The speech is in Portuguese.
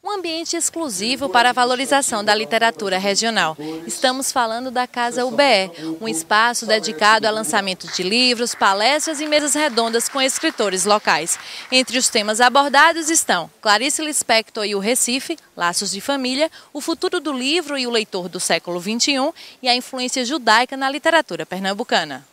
Um ambiente exclusivo para a valorização da literatura regional. Estamos falando da Casa UBE, um espaço dedicado a lançamento de livros, palestras e mesas redondas com escritores locais. Entre os temas abordados estão Clarice Lispector e o Recife, Laços de Família, o futuro do livro e o leitor do século XXI e a influência judaica na literatura pernambucana.